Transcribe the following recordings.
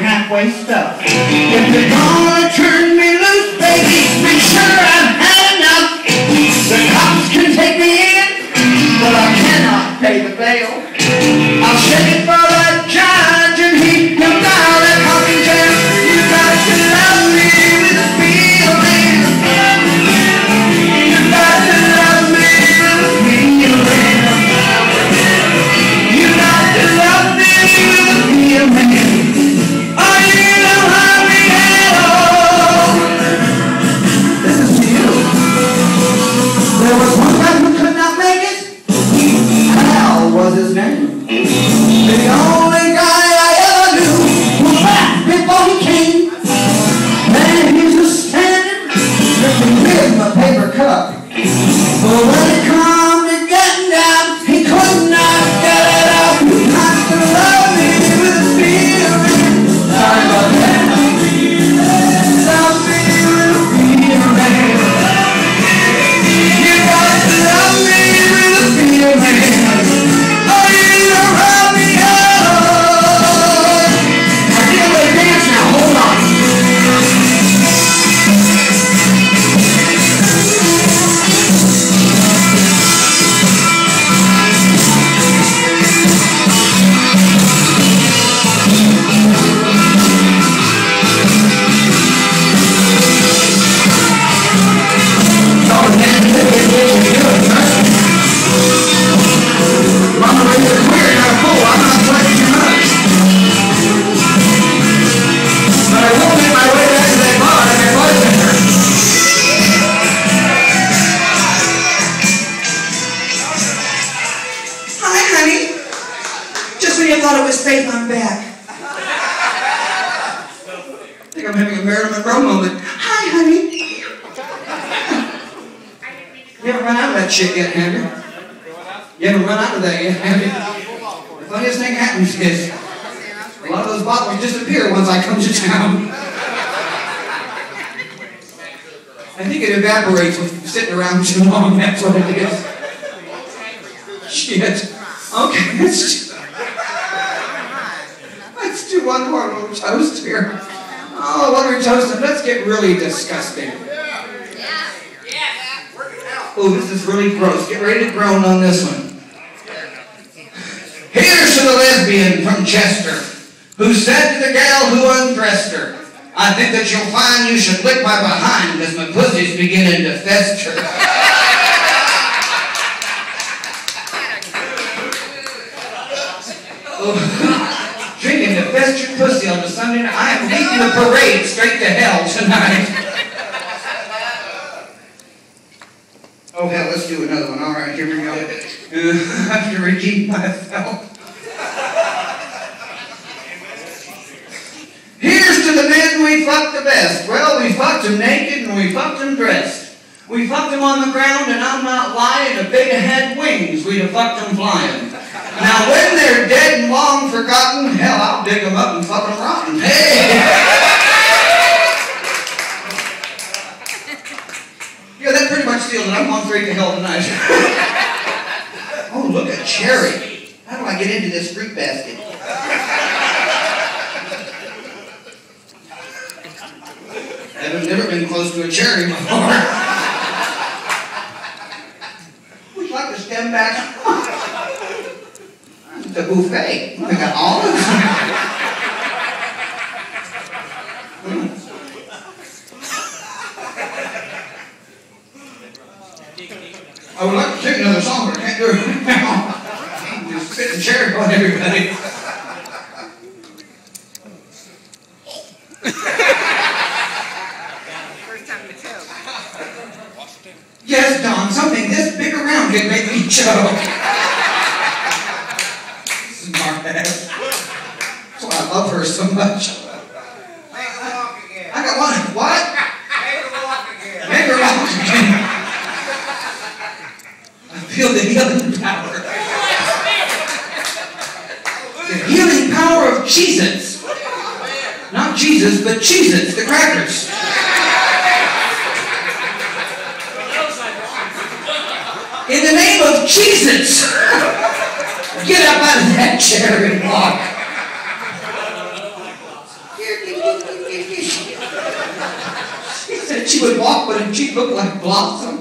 halfway stuck. If you're gonna turn me loose, baby, make sure I've had enough. The cops can take me in, but I cannot pay the bail. There when was I'm back. I think I'm having a Marilyn Monroe moment. Hi, honey. You haven't run out of that shit yet, have you? You haven't run out of that yet, have you? The funniest thing happens is a lot of those bottles disappear once I come to town. I think it evaporates with sitting around too long, that's what it is. Shit. Okay, one more toast here. Oh, we toasting? Let's get really disgusting. Oh, this is really gross. Get ready to groan on this one. Here's to the lesbian from Chester who said to the gal who undressed her, I think that you'll find you should lick my behind because my pussy's beginning to fester. the Sunday night. I am leading the parade straight to hell tonight. Oh hell, let's do another one. All right, here we go. Uh, I have to redeem myself. Here's to the men we fucked the best. Well, we fucked them naked and we fucked them dressed. We fucked them on the ground, and I'm not lying. If they'd had wings, we'd have fucked them flying. Now, when they're dead and long forgotten, hell, I'll dig them up and fuck them rotten. Hey! Yeah, that pretty much seals it. To hell tonight. oh, look at Cherry. How do I get into this fruit basket? I've never been close to a cherry before. Like to stand back? A buffet. I got olives. I would like to sing another song, but I can't do it now. Just sit and cherry on everybody. Yes, Don, something this big around can make me choke. Smart ass. That's why I love her so much. feel the healing power. the healing power of Jesus. Not Jesus, but Jesus, the crackers. In the name of Jesus, get up out of that chair and walk. she said she would walk, but she looked like blossom.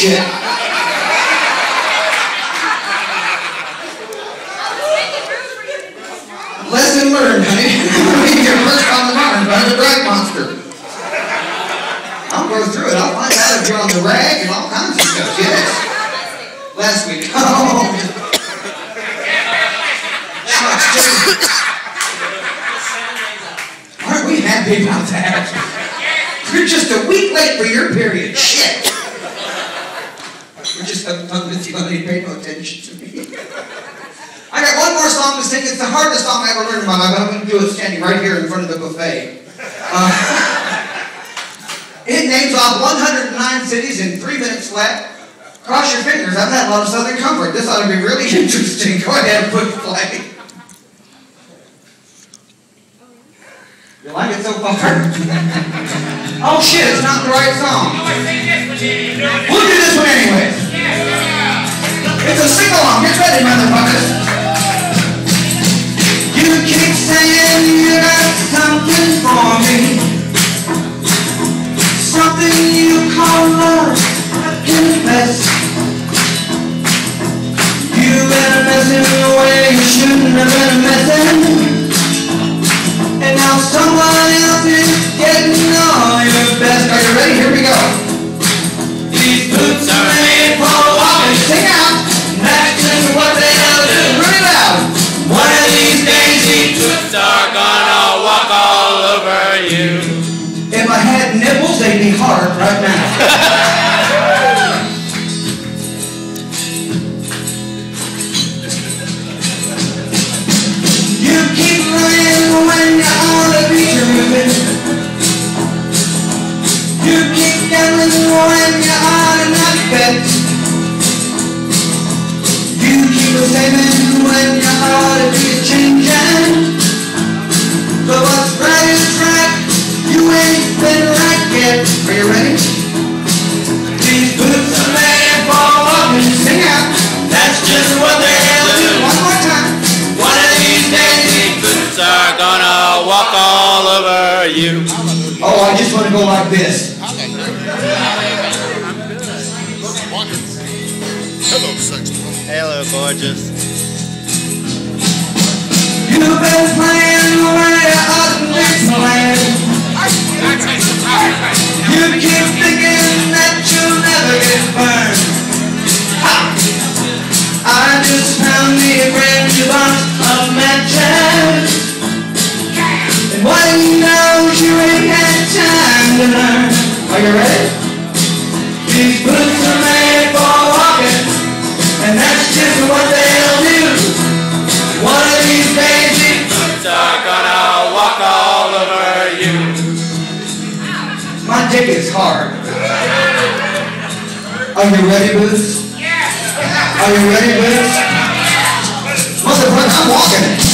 Shit. Lesson learned, honey. Leave your purse on the barn by the drag monster. I'll go through it. I'll find out if you're on the rag and all kinds of stuff. Yes. Last week. Oh. Aren't we happy about that? You're just a week late for your period. Shit. Just having fun with you, honey. Pay no attention to me. I got one more song to sing. It's the hardest song I ever learned in my life. I'm going to do it standing right here in front of the buffet. Uh, it names off 109 cities in three minutes flat. Cross your fingers. I've had a lot of Southern comfort. This ought to be really interesting. Go ahead and put play. You like it so far? oh shit, it's not the right song. We'll do this one anyways. It's a sing-along. Get ready, motherfuckers. You keep saying you got something for me. Something you you. Oh, I just want to go like this. Hello, sex Hello, gorgeous. You've been playing the way you oughtn't be playing. You keep these Boots are gonna walk all over you. My dick is hard. Are you ready, Boots? Are you ready, Boots? Motherfucker, I'm walking it.